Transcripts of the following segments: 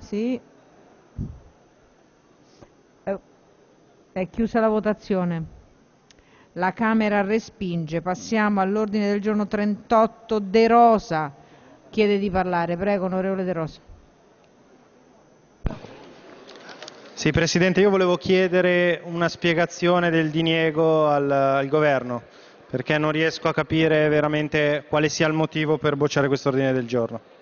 Sì. Eh, È chiusa la votazione. La Camera respinge. Passiamo all'ordine del giorno 38. De Rosa chiede di parlare. Prego, onorevole De Rosa. Sì, Presidente, io volevo chiedere una spiegazione del diniego al, al Governo, perché non riesco a capire veramente quale sia il motivo per bocciare questo ordine del giorno.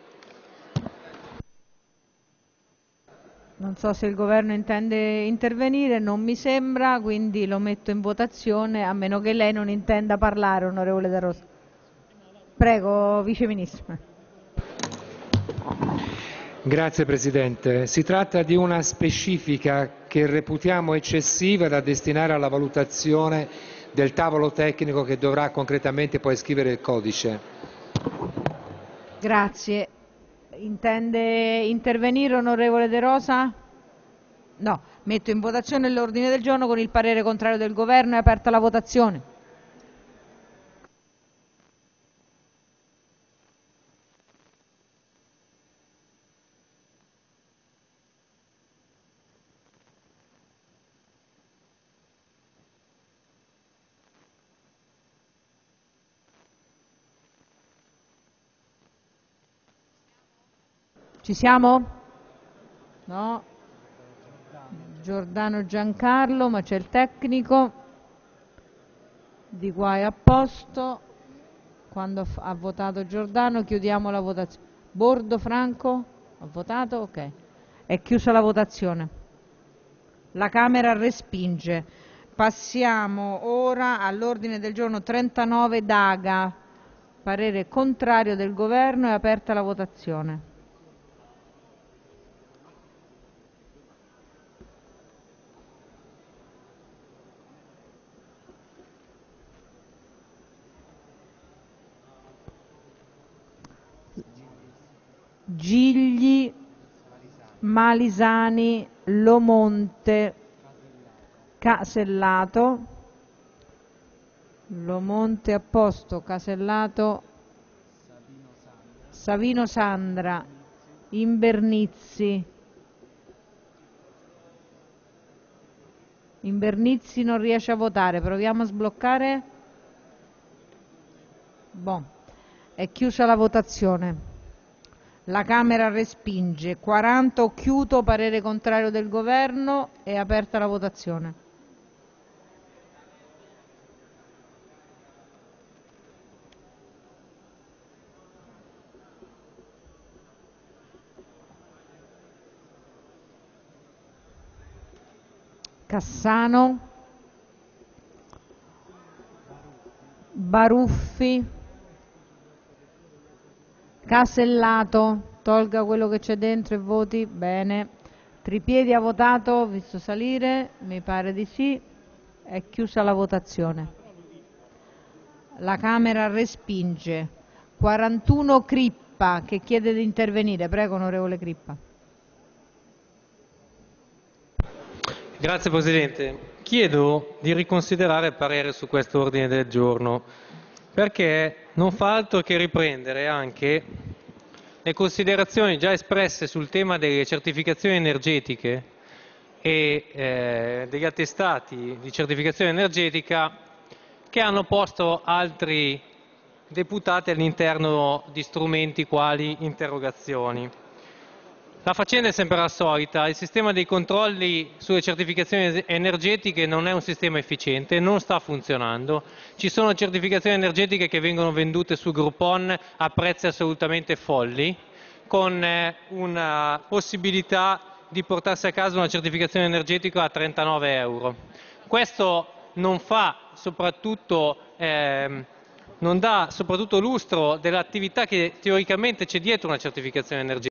Non so se il governo intende intervenire, non mi sembra, quindi lo metto in votazione, a meno che lei non intenda parlare, onorevole De Rosa. Prego, Vice Ministro. Grazie Presidente. Si tratta di una specifica che reputiamo eccessiva da destinare alla valutazione del tavolo tecnico che dovrà concretamente poi scrivere il codice. Grazie. Intende intervenire, onorevole De Rosa? No. Metto in votazione l'ordine del giorno con il parere contrario del governo. È aperta la votazione. Ci siamo? No. Giordano Giancarlo, ma c'è il tecnico. Di qua è a posto. Quando ha votato Giordano chiudiamo la votazione. Bordo Franco? Ha votato? Ok. È chiusa la votazione. La Camera respinge. Passiamo ora all'ordine del giorno 39 Daga. Parere contrario del governo. È aperta la votazione. Gigli, Malisani, Lomonte, Casellato, Lomonte a posto, Casellato, Savino Sandra, Invernizzi, Invernizzi non riesce a votare, proviamo a sbloccare. Bon. È chiusa la votazione. La Camera respinge. 40 occhiuto, parere contrario del governo. È aperta la votazione. Cassano. Baruffi. Casellato, tolga quello che c'è dentro e voti. Bene. Tripiedi ha votato, visto salire, mi pare di sì. È chiusa la votazione. La Camera respinge. 41 Crippa che chiede di intervenire. Prego, onorevole Crippa. Grazie Presidente. Chiedo di riconsiderare il parere su questo ordine del giorno perché non fa altro che riprendere anche le considerazioni già espresse sul tema delle certificazioni energetiche e eh, degli attestati di certificazione energetica che hanno posto altri deputati all'interno di strumenti quali interrogazioni. La faccenda è sempre la solita, il sistema dei controlli sulle certificazioni energetiche non è un sistema efficiente, non sta funzionando, ci sono certificazioni energetiche che vengono vendute su Groupon a prezzi assolutamente folli, con eh, una possibilità di portarsi a casa una certificazione energetica a 39 euro. Questo non fa soprattutto ehm, non dà soprattutto lustro dell'attività che teoricamente c'è dietro una certificazione energetica.